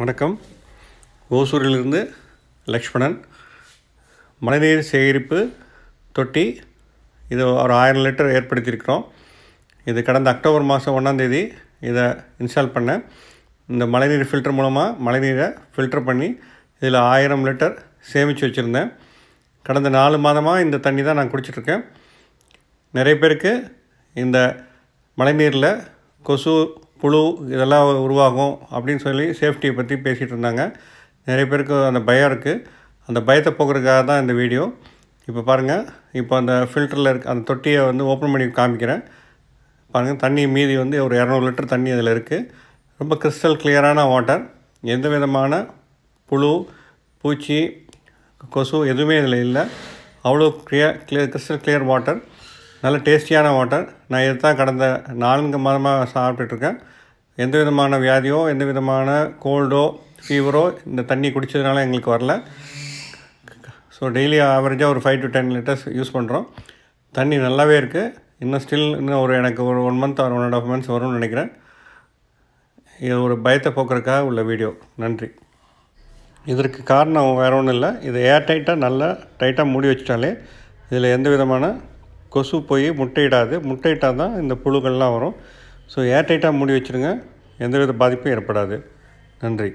வணக்கம். ஓசூரிலிருந்து லக்ஷ்மணன். மழைநீர் சேகரிப்பு தொட்டி. இது ஒரு ஆயிரம் லிட்டர் ஏற்படுத்தியிருக்கிறோம். இது கடந்த அக்டோபர் மாதம் ஒன்றாந்தேதி இதை இன்ஸ்டால் பண்ணேன். இந்த மழைநீர் ஃபில்டர் மூலமாக மழைநீரை ஃபில்டர் பண்ணி இதில் ஆயிரம் லிட்டர் சேமித்து வச்சுருந்தேன். கடந்த நாலு மாதமாக இந்த தண்ணி தான் நான் குடிச்சிட்ருக்கேன். நிறைய பேருக்கு இந்த மழைநீரில் கொசு புழு இதெல்லாம் உருவாகும் அப்படின்னு சொல்லி சேஃப்டியை பற்றி பேசிகிட்டு இருந்தாங்க. நிறைய பேருக்கு அந்த பயம் இருக்குது அந்த பயத்தை போக்குறதுக்காக தான் இந்த வீடியோ. இப்போ பாருங்கள் இப்போ அந்த ஃபில்டரில் இருக்க அந்த தொட்டியை வந்து ஓப்பன் பண்ணி காமிக்கிறேன். பாருங்கள் தண்ணி மீதி வந்து ஒரு இரநூறு லிட்டர் தண்ணி அதில் இருக்குது ரொம்ப கிறிஸ்டல் கிளியரான வாட்டர் எந்த விதமான புழு பூச்சி கொசு எதுவுமே இதில் இல்லை. அவ்வளோ clear clear crystal clear water நல்ல டேஸ்டியான வாட்டர் நான் இது தான் கடந்த நான்கு மாதமாக சாப்பிட்டுட்ருக்கேன். எந்த விதமான வியாதியோ எந்த விதமான கோல்டோ ஃபீவரோ இந்த தண்ணி குடித்ததுனால எங்களுக்கு வரல. ஸோ டெய்லி ஆவரேஜாக ஒரு five to ten litres use பண்ணுறோம் தண்ணி நல்லாவே இருக்குது இன்னும் ஸ்டில் இன்னும் ஒரு எனக்கு ஒரு ஒன் மந்த் ஒரு ஒன் அண்ட் ஆஃப் மந்த்ஸ் வரும்னு நினைக்கிறேன். இது ஒரு பயத்தை போக்குறதுக்காக உள்ள வீடியோ நன்றி. இதற்கு காரணம் வேறு ஒன்றும் இல்லை. இது ஏர் டைட்டாக நல்லா டைட்டாக மூடி வச்சிட்டாலே இதில் எந்த விதமான கொசு போய் முட்டையிடாது. முட்டையிட்டால் தான் இந்த புழுக்கள்லாம் வரும். ஸோ ஏர் டைட்டாக மூடி வச்சுருங்க. எந்தவித பாதிப்பும் ஏற்படாது. நன்றி.